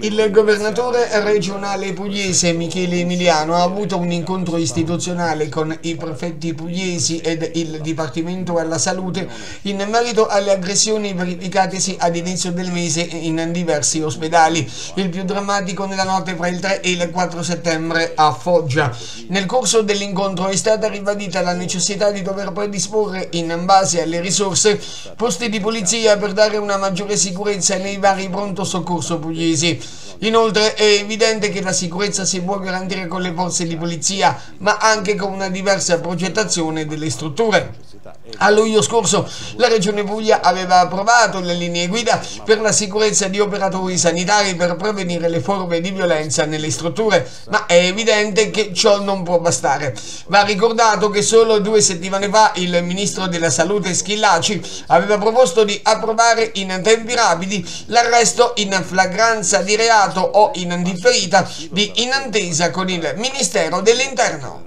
Il governatore regionale pugliese Michele Emiliano ha avuto un incontro istituzionale con i prefetti pugliesi ed il Dipartimento alla Salute in merito alle aggressioni verificatesi ad inizio del mese in diversi ospedali, il più drammatico nella notte fra il 3 e il 4 settembre a Foggia. Nel corso dell'incontro è stata ribadita la necessità di dover predisporre in base alle risorse posti di polizia per dare una maggiore sicurezza nei vari pronto soccorso pugliesi. Inoltre è evidente che la sicurezza si può garantire con le forze di polizia, ma anche con una diversa progettazione delle strutture. A luglio scorso la Regione Puglia aveva approvato le linee guida per la sicurezza di operatori sanitari per prevenire le forme di violenza nelle strutture, ma è evidente che ciò non può bastare. Va ricordato che solo due settimane fa il Ministro della Salute Schillaci aveva proposto di approvare in tempi rapidi l'arresto in flagranza di reato o in differita di inantesa con il Ministero dell'Interno.